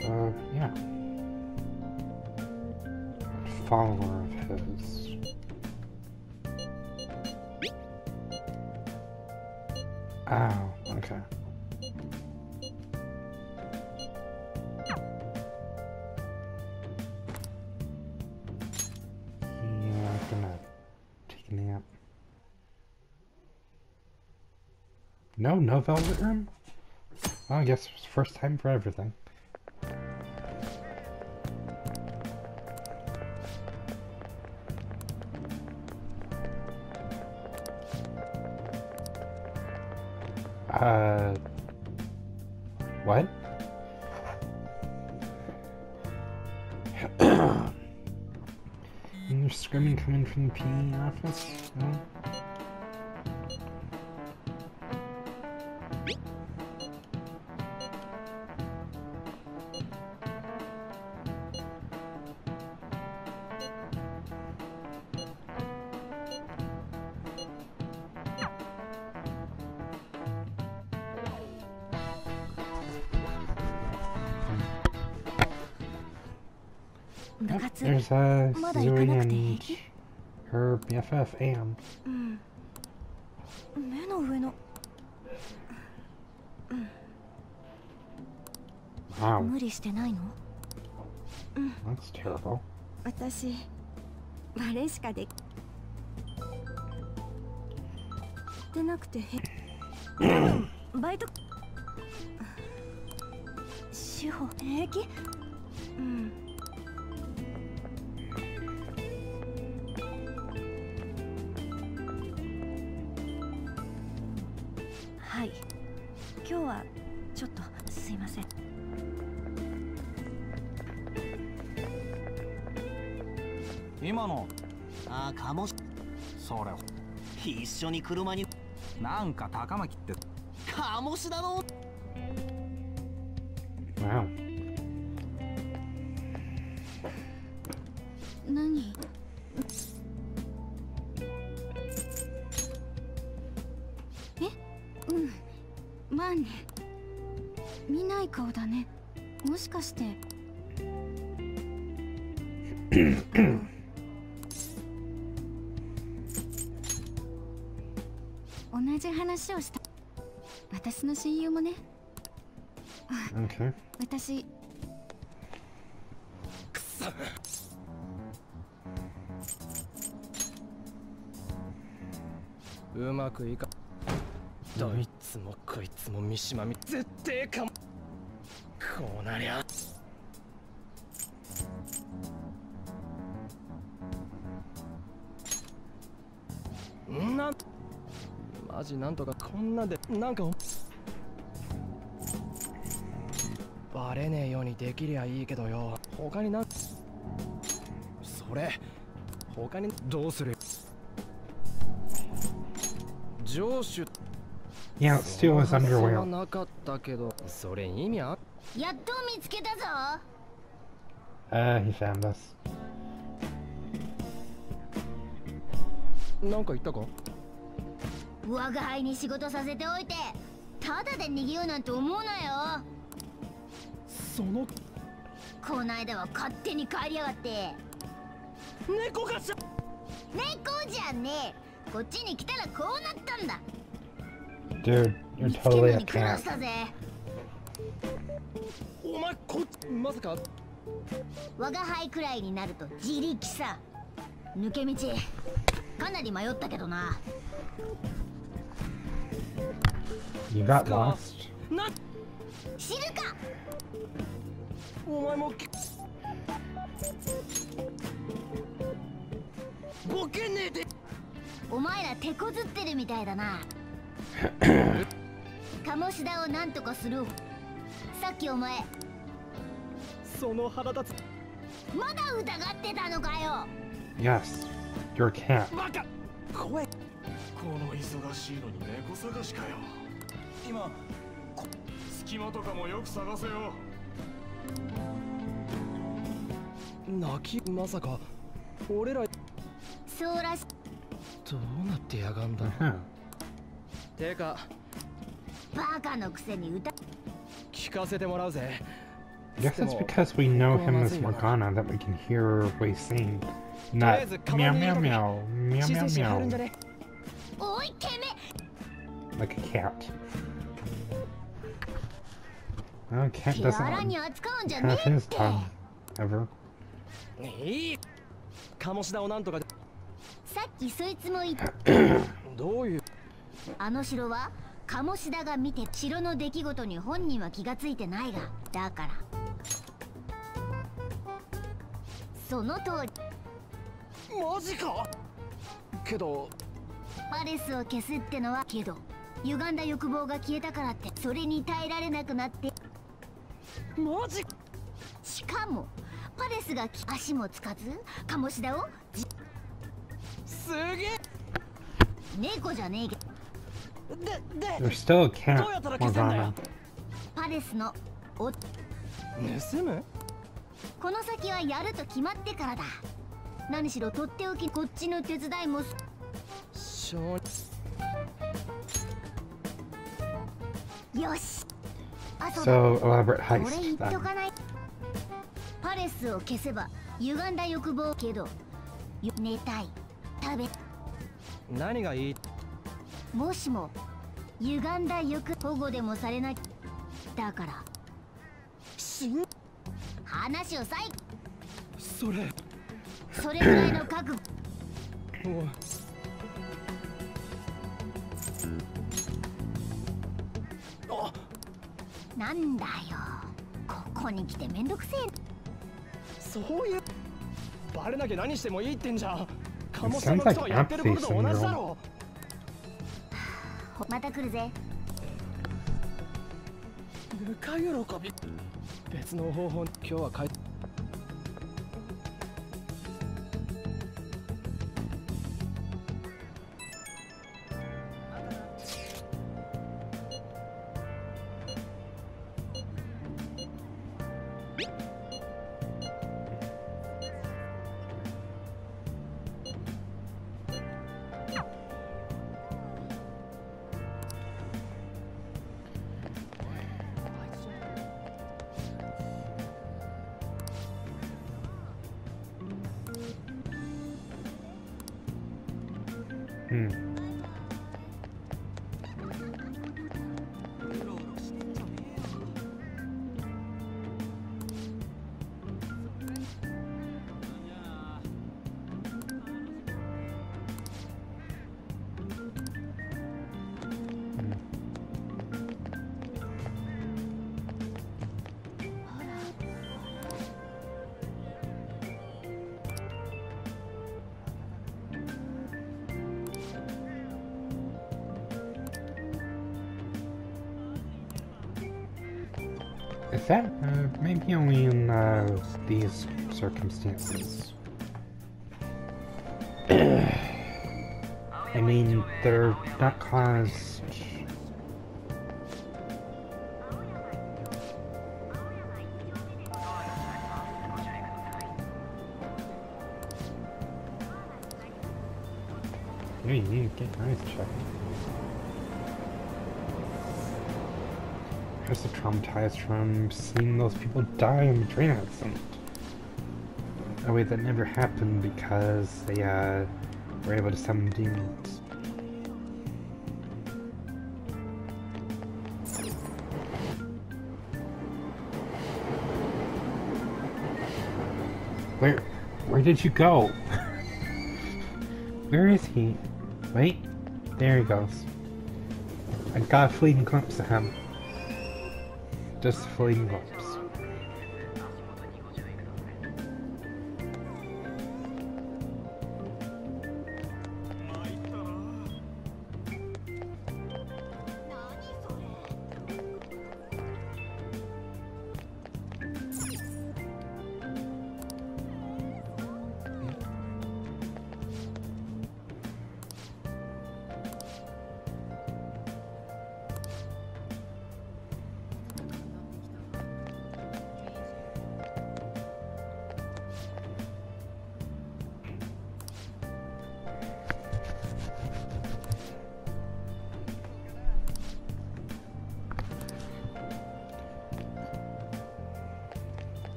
So, yeah. Follower of his. Oh, okay. No, no velvet room? Well, I guess it's first time for everything. Uh, what? and there's screaming coming from the PE office? Her BFF, Anne. 目の上の Wow, 無理してないの that's terrible. 私バレエしかできでなくてへバイト志保平気うん今日はちょっとすいません。今の？あかもしそれ。一緒に車に。なんか高巻って。かもしだろ Wow. 何？同じ話をした。私の親友もね。Okay. 私。うまくいかどいつもこいつも三島み絶対かも。こうなりゃマジなんとかこんなでなんかバレねえようにできりゃいいけどよ他になんそれ他にどうする上手 Yeah, let's steal his underwear. なかったけどそれ意味あやっと見つけたぞ Uh, he found us. なんか言ったか？我が輩に仕事させておいてただで逃げようなんて思うなよ。そのこないだは勝手に帰りやがって。猫がしゃ猫じゃねえ。こっちに来たらこうなったんだ。Dude, you're totally の a に苦労 cat. したぜ。お前こまさか。我が輩くらいになると自力さ。抜け道。かなり迷ったけどな You got lost? な知るかお前もきボケねえでお前ら手こずってるみたいだな。鴨志田をなんとかする。さっきお前。その腹立つ。まだ疑ってたのかよ。Yes. You're a cat. バカ怖えこの忙しいのに猫探しかよ今こ隙間とかもよく探せよ泣きまさか俺らそうらしどうなってやがんだ.てかバカのくせに歌聞かせてもらうぜ I guess it's because we know him as Morgana that we can hear her voice sing. Not meow meow meow, meow 姿 meow meow, ねおいてめ like a cat. No, cat 手 doesn't 荒 have に扱うんじゃ have ねえっ his て tongue, ever. いい鴨志田をなんとかさっきそいつも言ったどういうあの城は鴨志田が見て城の出来事に本人は気がついてないがだからその通りマジかけどパレスを消すってのはけど歪んだ欲望が消えたからってそれに耐えられなくなってマジ。しかもパレスが足もつかず鴨志田をじすげえ。猫じゃねえけど。でで There's still a cat, どうやったら消せんだよ。Morgana. パレスのお盗む？この先はやると決まってからだ。何しろとっておきこっちの手伝いもす。しょよし So, elaborate これ heist 言っと then. かない。パレスを消せば歪んだ欲望けどよ寝たい。食べ何がいい？もしも歪んだ欲保護でもされなきだから死ん話をさいそれ。それぐらいの覚悟なんだよ。ここに来てめんどくせえそういうバレなきゃ何してもいいってんじゃん。鴨 It 志田 sounds の人がやってることと同じだろまた来るぜ。ぬか喜び。別の方法今日は帰っ Hmm. Is that uh, maybe only in uh, these circumstances? I mean, they're not caused. I was so traumatized from seeing those people die in the train accident. Oh wait, that never happened because they uh, were able to summon demons. Where, where did you go? where is he? Wait, there he goes. I got a fleeting glimpse of him. Just a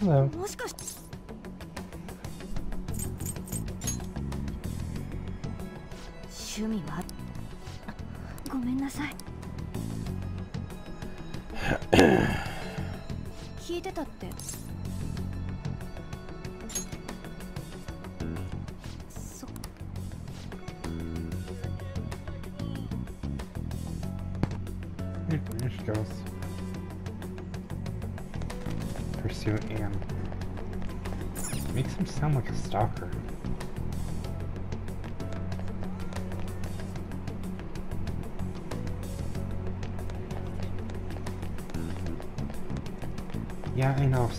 Hello. もしかして。趣味は？あごめんなさい。聞いてたって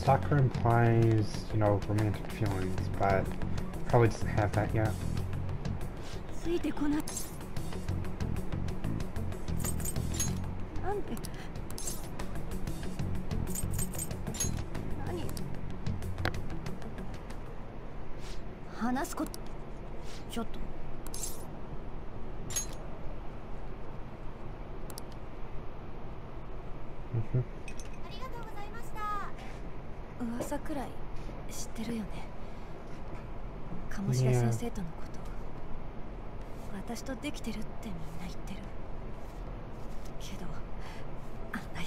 stalker implies, you know, romantic feelings, but probably doesn't have that yet.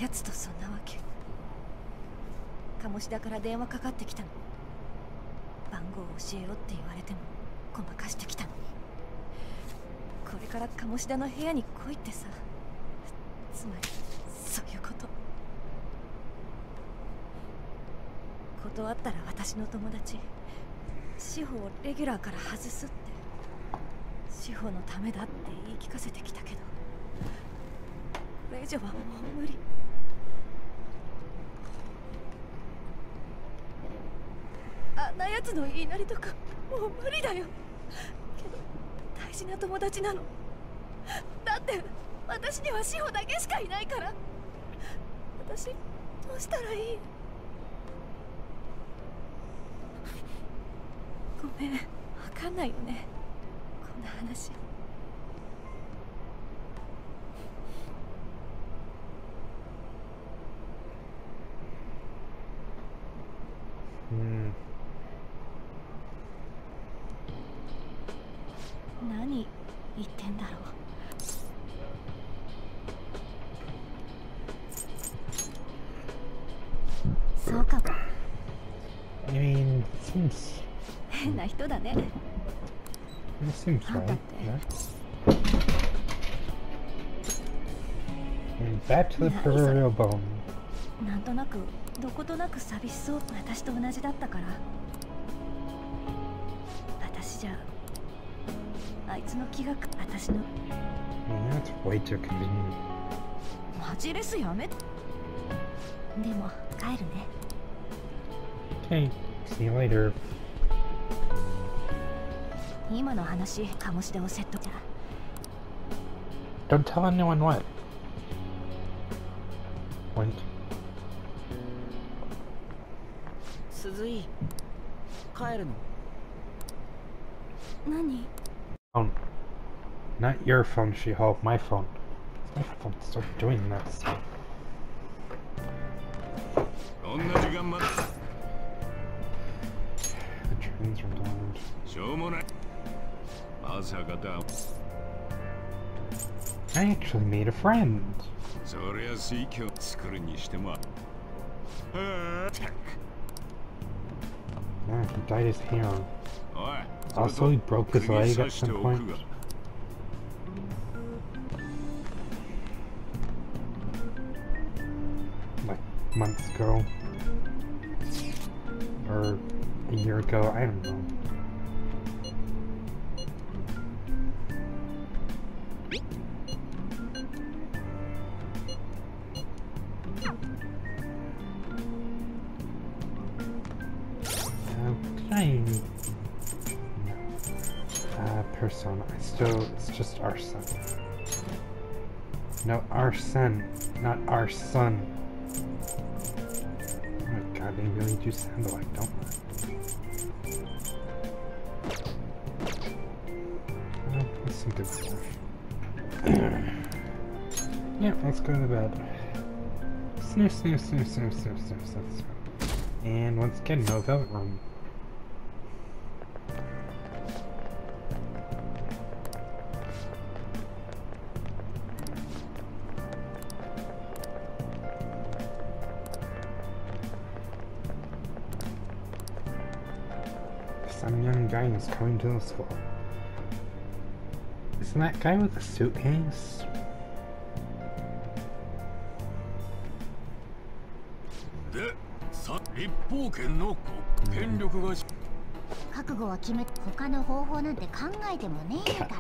やつとそんなわけ。鴨志田から電話かかってきたの。番号を教えろって言われてもごまかしてきたのに。これから鴨志田の部屋に来いってさ。つまりそういうこと。断ったら私の友達志保をレギュラーから外すって志保のためだって言い聞かせてきたけどこれ以上はもう無理あんなやつの言いなりとかもう無理だよ。けど大事な友達なの。だって私には志保だけしかいないから。私どうしたらいい？ごめん。わかんないよね。こんな話。back to the Nice. proverbial bone. なんとなくどことなく寂しそう私と同じだったから私じゃあいつの気がく私の I mean, that's way too convenient. マジレスやめでも帰るね Okay, see you later. 今の話鴨志田を説得じゃ Don't tell anyone what. Wink. 鈴井帰るの何 Phone. Not your phone, She-Hulk. My phone. My phone. Stop doing this. こんな時間まで The trains are delayed. しょうもないまさかだ I actually made a friend. そりゃ水挙作るにしてもはあ Yeah, he dyed his hair. おい Also, he broke his 釘 leg 刺 at して some おく point. が Like months ago. Or a year ago. I don't know. I uh, persona. I still, it's just our son. No, our son, not our son. Oh my god, they really do sound alike, don't they? Well, that's some good stuff. yeah, let's go to bed. Snooze, snooze, snooze, snooze, snooze, snooze, snooze. And once again, no velvet room. Is coming to the school. Isn't that guy with the suitcase? でさ立法権の権力がし覚悟は決め他の方法なんて考えてもねえから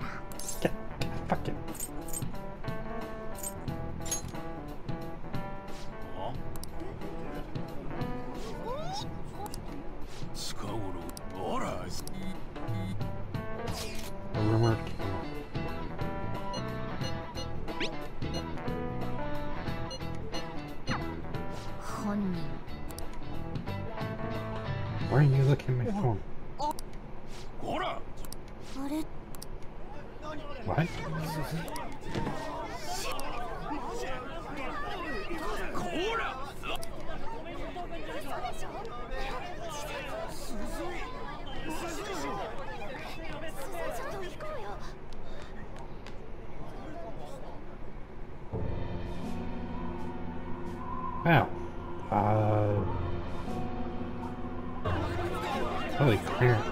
Why are you looking at my phone? ほらあれ What? here.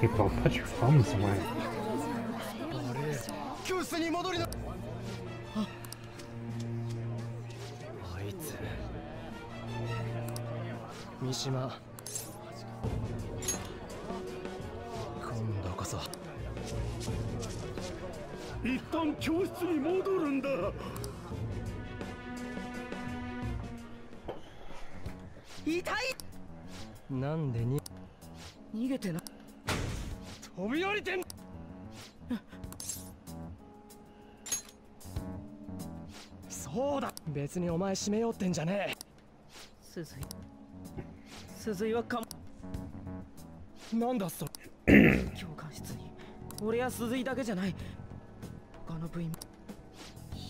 people, put your phones away. 教室に戻りなあいつ三島今度こそ一旦教室に戻るんだ痛いなんでに別にお前閉めようってんじゃね鈴井。鈴井はかなんだそれ。教官室に。俺や鈴井だけじゃない。他の部員。も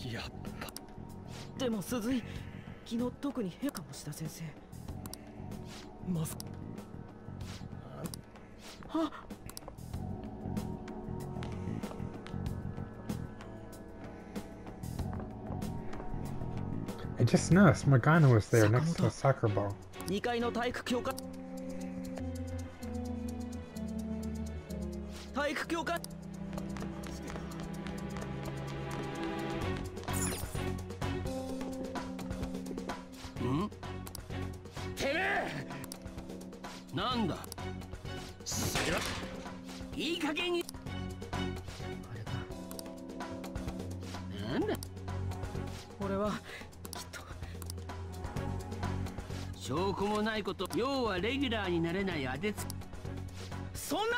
やっぱでも鈴井昨日特に変かもした先生。まさあ I just noticed Morgana was there next to a soccer ball. そんな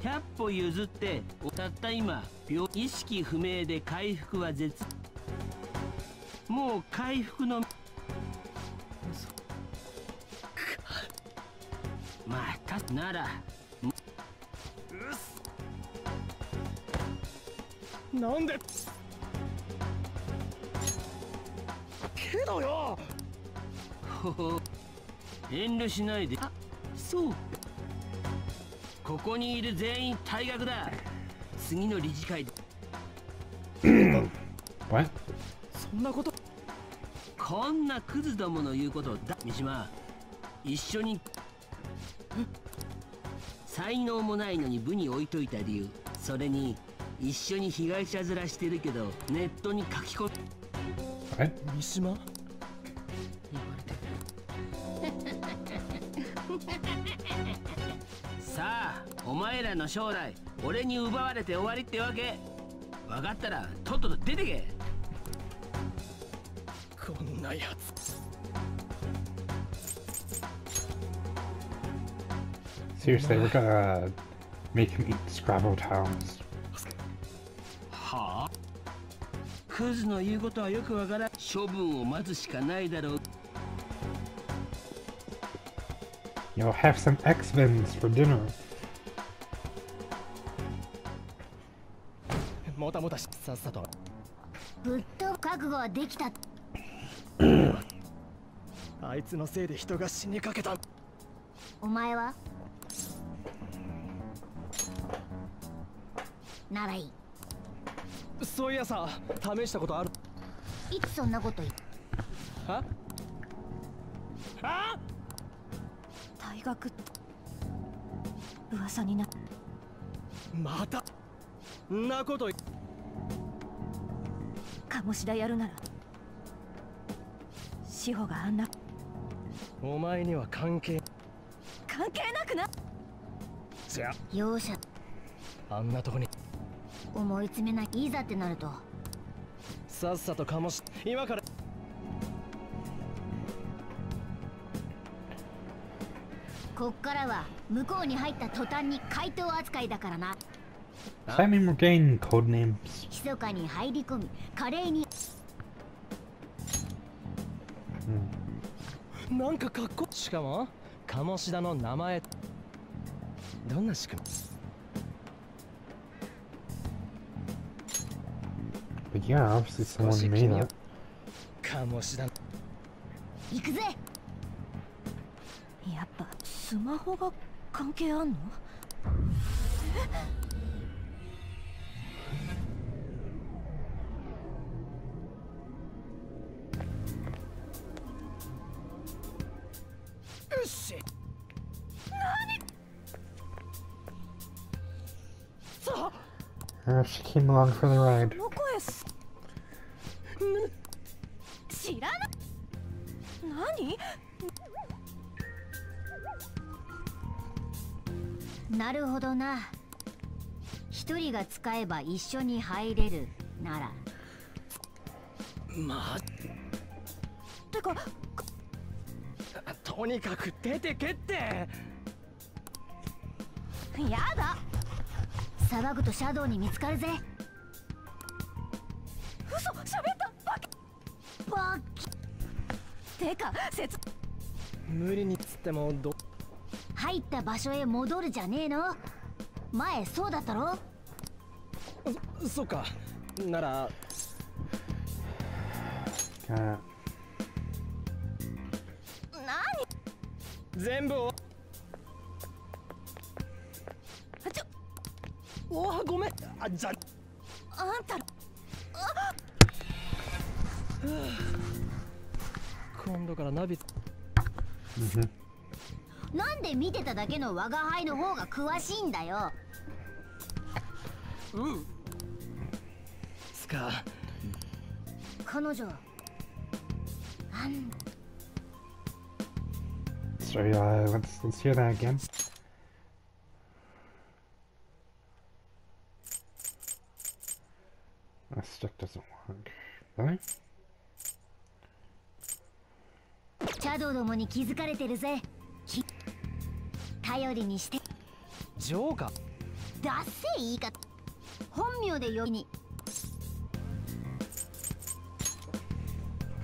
100歩譲ってたった今病意識不明で回復は絶もう回復のまたならなんでけどよ。ほほ。遠慮しないで。あそう。ここにいる全員退学だ。次の理事会で。What? そんなこと。こんなクズどもの言うことをだ。三島。一緒に。才能もないのに部に置いといた理由。それに一緒に被害者面してるけどネットに書き込ん。What? 三島？さあお前らの将来俺に奪われて終わりってわけ。分かったらとっとと出てけ。こんなやつ。Seriously, we're gonna make him eat Scrabble tiles. はあクズの言うことはよくわからん。処分を待つしかないだろう Yo, have some X-Vins for dinner. もたもたしさっさと。ぶっと覚悟はできた。あいつのせいで人が死にかけた。お前は？ならいい。そういやさ試したことある。いつそんなこと言う？は？あ大学噂になっまた。んなこと言鴨志田やるなら。志保があんな。お前には関係。関係なくな。じゃ。容赦。あんなとこに。思い詰めない。いざってなると。さっさとかもし今からこっからは向こうに入った途端に怪盗扱いだからな。Does that mean we're getting code names? 密かに入り込み華麗になんかかっこしかも鴨志田の名前。どんな仕組み？But yeah, obviously someone made it. 鴨志田。行くぜ。やっぱスマホが関係あんの？何、な一人が使えば一緒に入れるなら。まてかあとにかく出てけって。やだ。騒ぐとシャドウに見つかるぜ。嘘喋った。ババカてか説。無理にっつってもど。入った場所へ戻るじゃねえの前そうだったろ？そそっか。なら。Uh, 全部をちょ。おわごめん。あじゃあ。んた。今度からナビ。mhm. なんで見てただけの我が輩の方が詳しいんだようんつか彼女あん Sorry, uh, let's, let's hear that again. That stick doesn't work. Really? チャドどもに気づかれてるぜ頼りにしてジョーカーだせいい方本名で呼びに。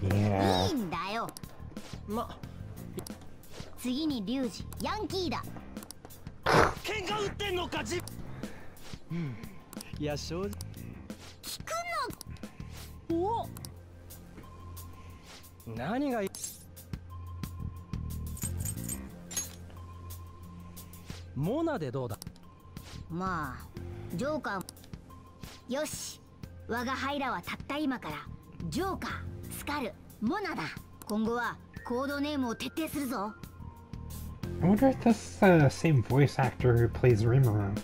Yeah. いいんだよ。ま。次にリュウジヤンキーだ。喧嘩売ってんのかじうん。いや正直。聞くの。お。何がいい。モナでどうだ。まあジョーカーよし我がハイラはたった今からジョーカースカルモナだ今後はコードネームを徹底するぞ I wonder if this is the same voice actor who plays Rimuru.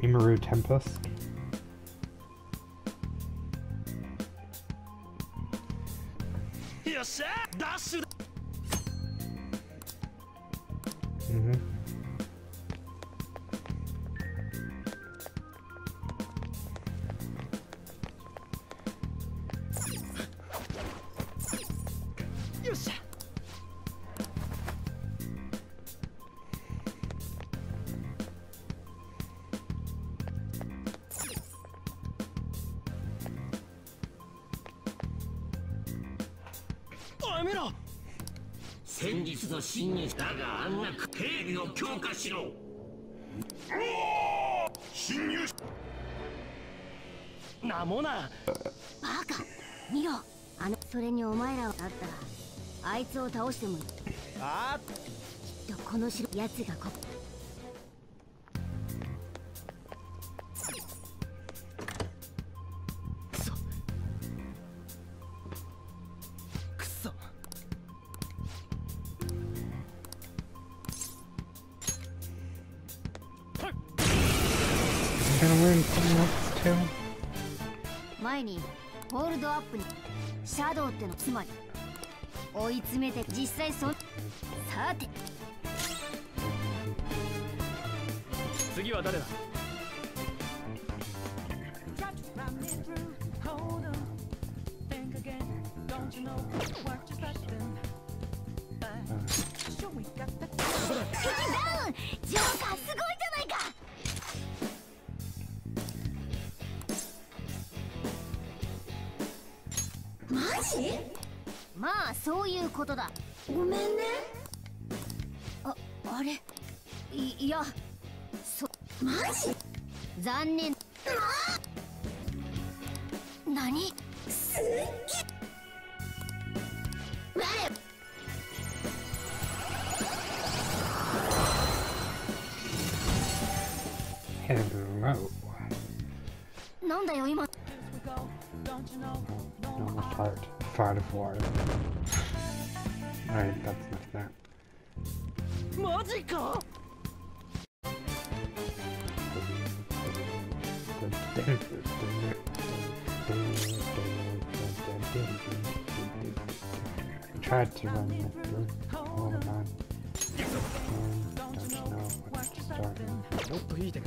Rimuru Tempest. よしろ。侵入しなもな。バカ。見ろ。あのそれにお前らだったらあいつを倒してもいい。あきっとこの城奴がこく Else too. 前にホールドアップにシャドウってのつまり。追い詰めて実際そさて次は誰だジョーカーことだ。ごめんね。ああれ？いいやそマジ？残念。何？すっげ.なんだよ今. tried to run it through. Hold on. Um, don't know what to start with. もっといい手が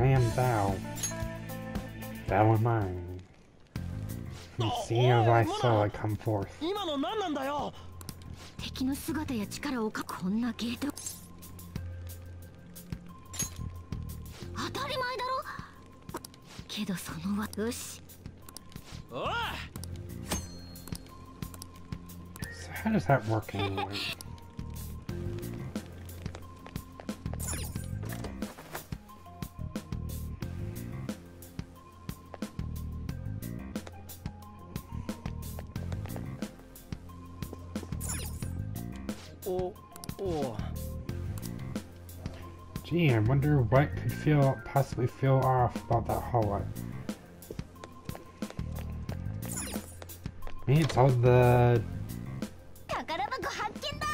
I am thou. Thou am I. From seeing as I saw it come forth. 今の何なんだよ敵の姿や力をかこんなゲート当たり前だろけどそのわよしおい How does that work anyway? Oh, oh. Gee, I wonder what could feel possibly feel off about that hallway. Maybe it's all the 宝箱発見だ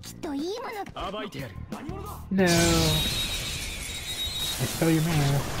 きっといいもの暴いてやる No. I stole your man.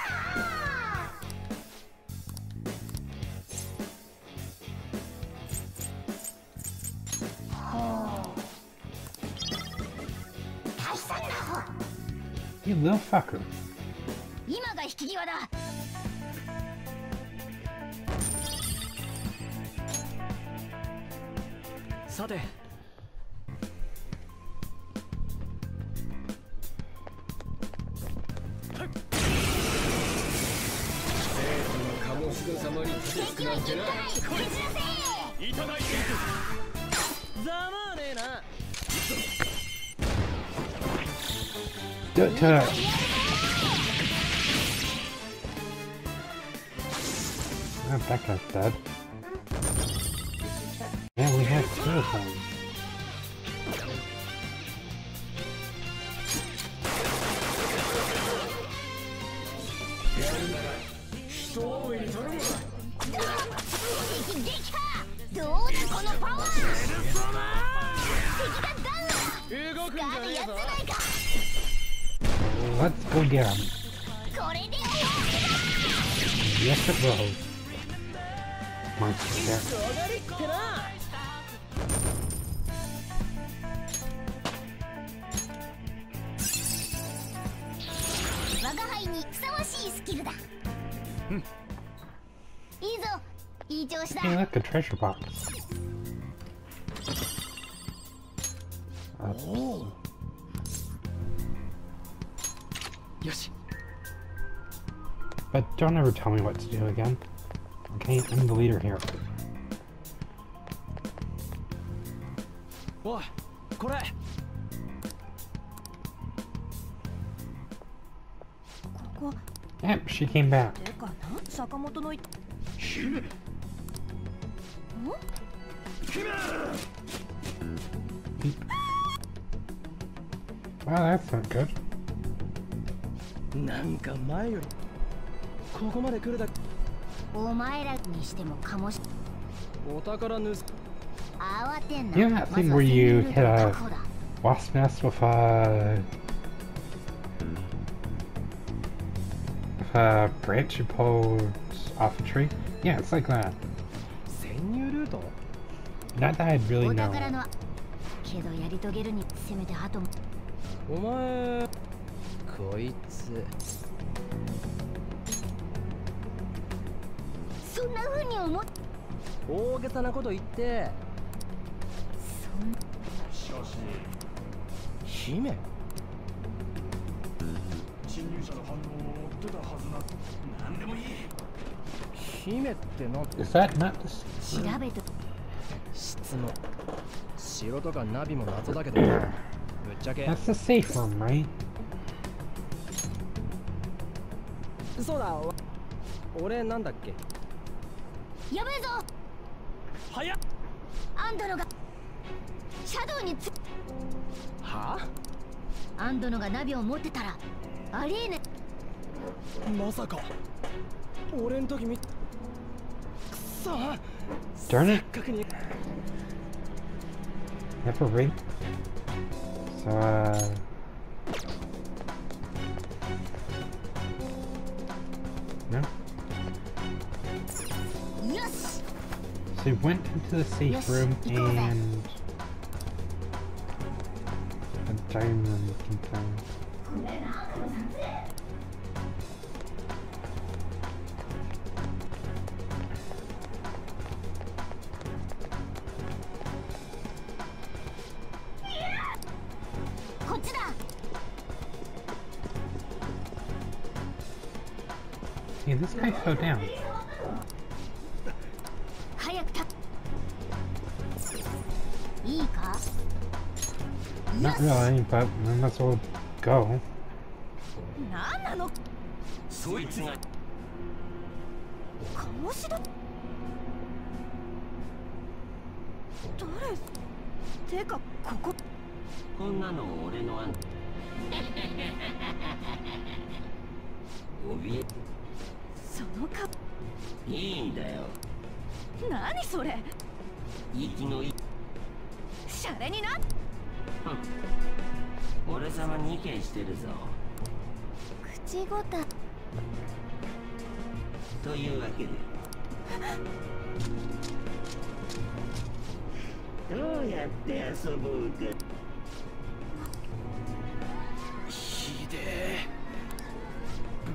今が引き際だ。さて。いただい。て that guy's dead. Yeah, we have two of them. treasure box. Oh. Yes. But don't ever tell me what to do again. Okay, I'm the leader here. What? Yep, she came back. でかな坂本のいん Wow, that's not good. なんか前よりここまで来るだけお前らにしてもかもしお宝盗慌てんな You know that まず thing は where 潜 you 入ルート hit の a 確保だ wasp nest with a with a branch you pulled off a tree? Yeah, it's like that. Not that I'd really お know. 宝のけどやり遂げるにせめてあとお前こいつ。そんな風に思っ大げさなこと言って。そんしかし。姫。侵入者の反応を追ってたはずな。何でもいい。姫ってな調べと質問城とかナビも謎だけど。なぶっちゃけ。That's the safe room, right? そうだ。わ俺なんだっけ？やべえぞ。早っ。アンドノがシャドウにつはアンドノがナビを持ってたらありえねまさか。俺ん時みくっそ。Darn せ it. That's for. So, uh... No? Yes. So we went into the safe yes. room and... The diamond contains... Hey, this guy fell down. 早くたいいか Not really, but we might as well go. 何なそれ。息のいい。シャレにな俺様に意見してるぞ。口ごた。というわけで。どうやって遊ぼうか。ひでえ。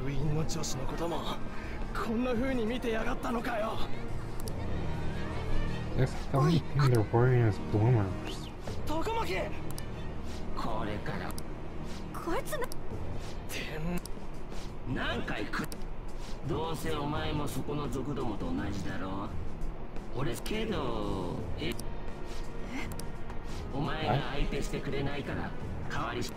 部員の女子のこともこんな風に見てやがったのかよ Looks like the only thing they're wearing is bloomers. これからこいつな何回くどうせお前もそこの族どもと同じだろ俺けどえ？お前が相手してくれないから代わりし。や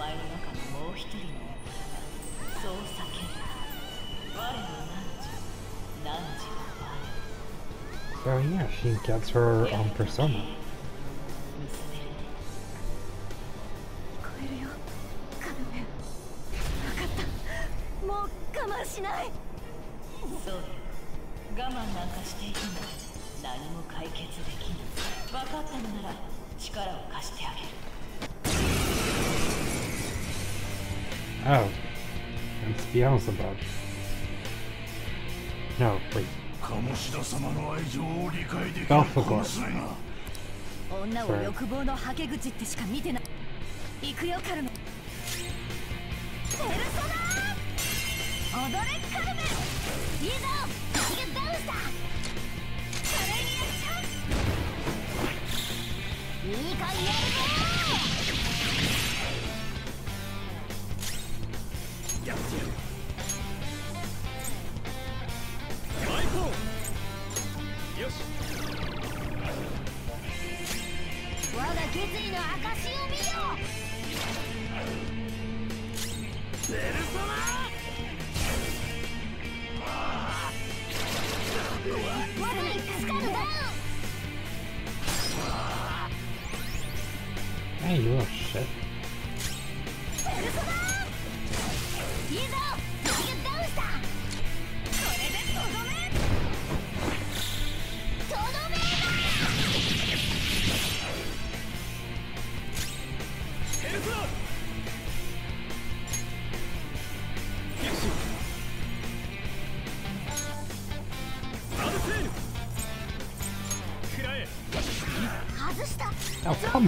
前の中のもう一人のそう叫ん。だ我の汝汝は So yeah, she gets her own persona. 見せる聞こえるよ。カルメ。ン分かった。もう我慢しないそう我慢なんかしていても何も解決できぬ。分かったのなら力を貸してあげる。Oh. And honest about. No, wait. Belphegor. Sorry.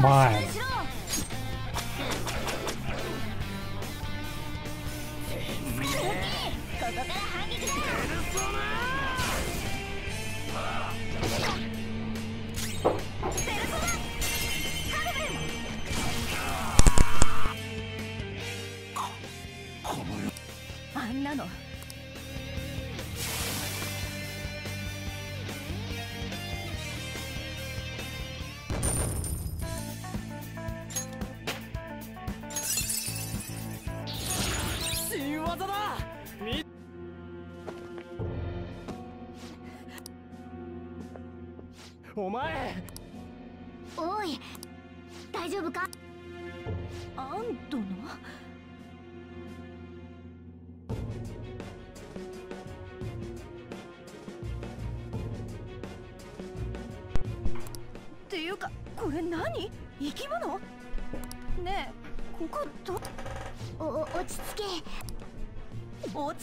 Come.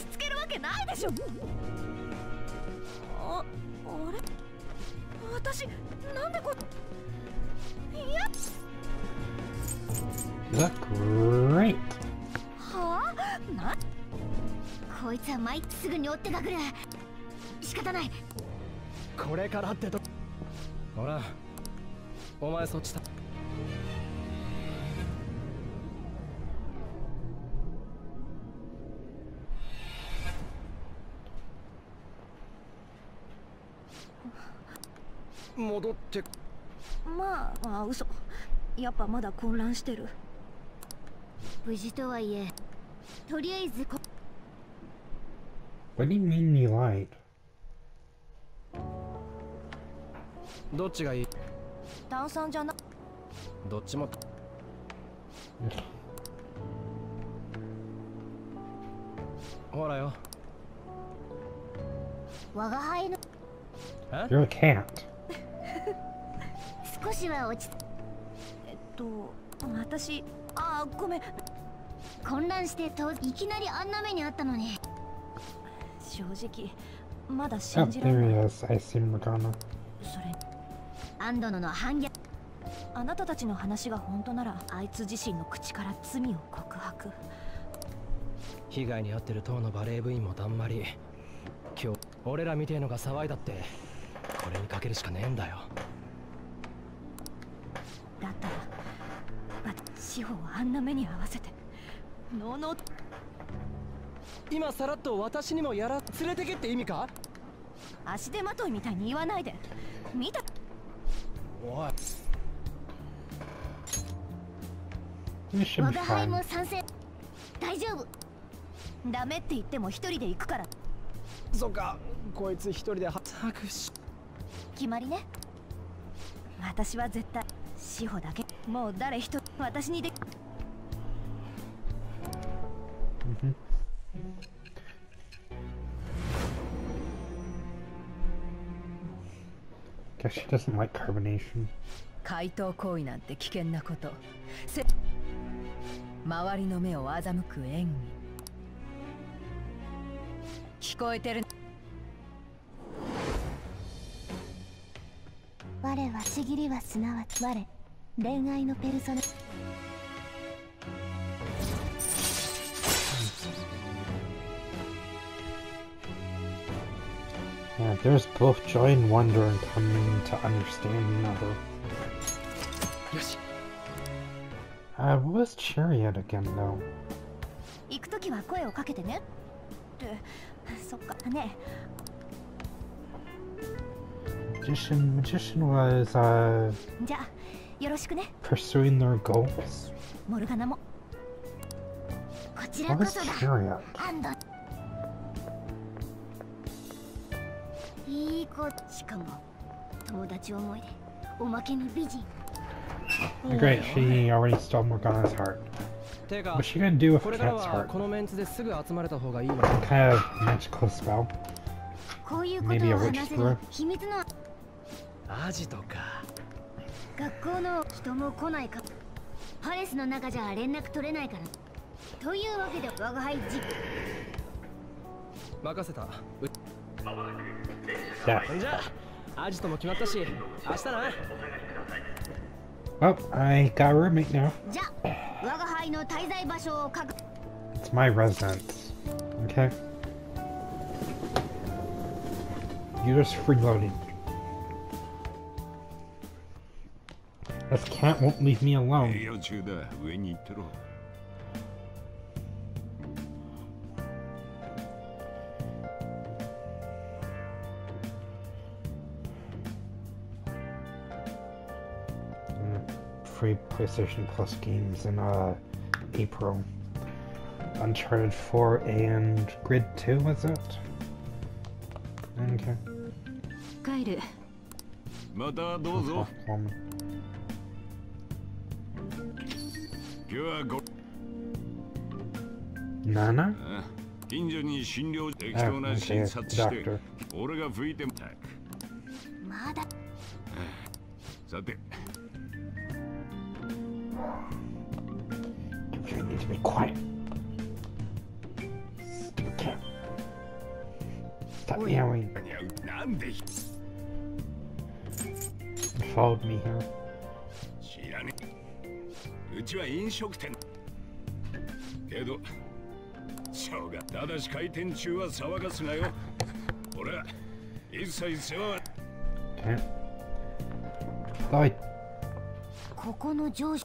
ち着けるわけないでしょ。ああれ？私なんでこいや。Look great. はあ？な？こいつは参ってすぐに追ってかくる仕方ない。これからってと。ほら。お前そっちだ戻って。まああ嘘。やっぱまだ混乱してる。無事とはいえとりあえずこ What do you mean you lied? どっちがいい？炭酸じゃなどっちも。ほらよ。我が輩の You're a cat. 少しは落ちえっと私あごめん。混乱してといきなりあんな目にあったのに。正直まだ Oh, 信じられない。he is. I see Morgana. それアンドノの。反逆。あなたたちの話が本当ならあいつ自身の口から罪を告白。被害に遭ってる党のバレー部員もだんまり今日俺らみてえのが騒いだってこれにかけるしかねえんだよだったら私志保をあんな目に合わせて。のうのう今さらっと私にもやら連れてけって意味か？足手まといみたいに言わないで。見た。おい。我が輩.も参戦大丈夫。ダメって言っても一人で行くから。そっか。こいつ一人では。くし。決まりね。私は絶対志保だけ。もう誰一人私にで Mhm. Guess she doesn't like carbonation. 怪盗行為なんて危険なことせ周りの目を欺く演技聞こえてる我はちぎりはすなわち我恋愛のペルソナ there's both joy and wonder in coming to understand another. よし Uh, what was Chariot again, though? 行く時は声をかけてねってそっかね Magician, Magician was, uh, じゃあよろしくね pursuing their goals. モルガナもこちら What こ was そだ Chariot? アン しかも友達思いでおまけに美人 Great, she already stole Morgana's heart. What's she gonna do with Cat's は heart? このメンツですぐ集まれた方がいいわ Kind of magical spell. こういうこと Maybe a を witch brew? 秘密のアジトか学校の人も来ないかパレスの中じゃ連絡取れないからというわけで我が輩じ任せたう Yeah. Well, I got a roommate now. It's my residence. Okay. You're just freeloading. This cat won't leave me alone. Free PlayStation Plus games in uh, April. Uncharted 4 and Grid 2, was it? Okay. 帰る またどうぞ Platform. 今日はご Nana? あ近所に診療適 Ah, 当な okay, 診 the 察して doctor. 俺が吹いてみたまださて You need to be quiet. Stupid cat. Stop meowing. followed me here. うちは飲食店けどしょうがただし開店中は騒がすなよ俺は一切世話は Okay. Thought I... ここの上司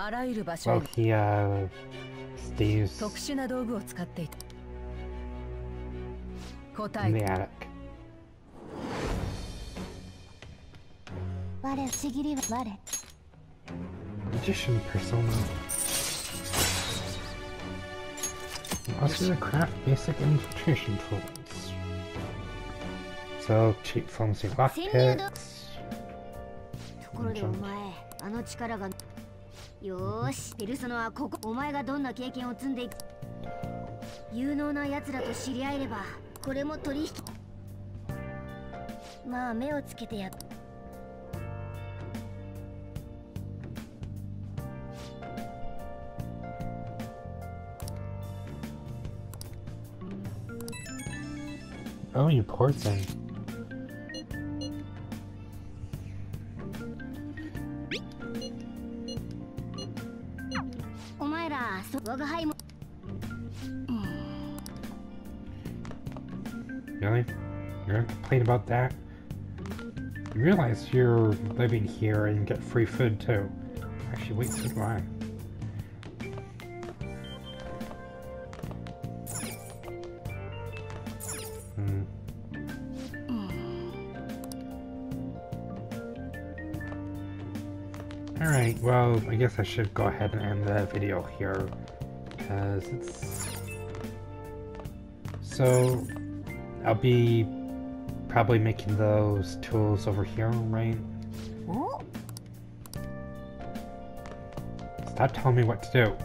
あらゆる場所に he uh stays 特殊な道具を使っていた答 in the え attic. 我不思議りは我 Magician persona. You to craft basic infiltration tools. So cheap flimsy lockpicks. ところでお前あの力がよーしペルソナはここお前がどんな経験を積んでいく？有能な奴らと知り合えればこれも取引まあ目をつけてやっ Oh, you poor thing. Complain about that? You realize you're living here and get free food too. Actually, wait, so do I. Hmm. Alright, well, I guess I should go ahead and end the video here. Because it's... So, I'll be probably making those tools over here, right? Stop telling me what to do.